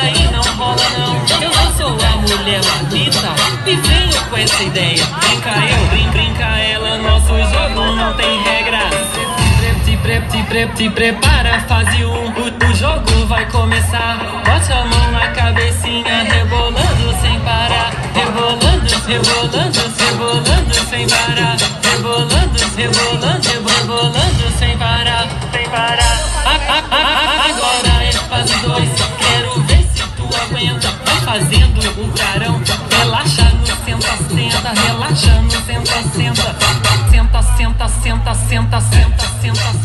aí não rola não. Eu não sou a mulher marmita e venho com essa ideia. Brinca eu, brinca, brinca ela, nosso jogo não tem regra. Te, pre, te, prepara, fase 1, um, o, o jogo vai começar. Bote a mão na cabecinha, rebolando sem parar. Rebolando, rebolando, rebolando sem parar. Rebolando, rebolando, rebolando. fazendo o carão. Relaxa no senta, senta, relaxa no senta, senta. Senta, senta, senta, senta, senta, senta.